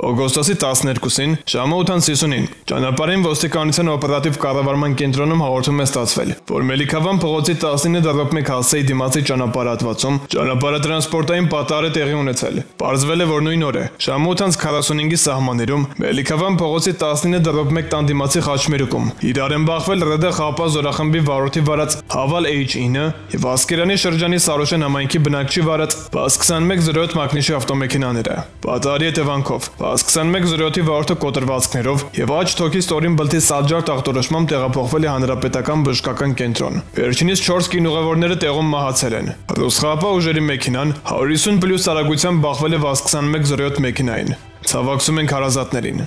Օգոստոսի 12-ին ժամը 8:30-ին ճանապարհին ոստիկանության օպերատիվ կառավարման կենտրոնում հաղորդում է ստացվել, որ Մելիքավան փողոցի 19-1 հասցեի դիմացի ճանապարհատվածում ճանապարհատրանսպորտային պատահար է տեղի ունեցել։ Պարզվել է, որ նույն օրը ժամը 8:45-ի սահմաններում Մելիքավան փողոցի 19-1 տան դիմացի խաչմերուկում իրար են բախվել ՌԴ խապա զորախմբի վարորդի վարած Haval H9 եւ Ասկերանի շրջանի Սարոշեն համայնքի բնակչի վարած BAS 2107 մակնիշի ավտոմեքենաները։ Պատահարի հետևանքով 2107-ի վարորդը կոտրվածքներով եւ աջ թոքի ստորին բլթի սալջար ախտորոշմամբ տեղափոխվել է հանրապետական բժշկական կենտրոն։ Վերջինիս 4 կինուղևորները տեղում մահացել են։ Ռուսխապա ուժերի մեքենան 150 պլյուս արագությամբ բախվել է Վազ 2107 մեքենային։ Ցավակցում ենք հարազատներին։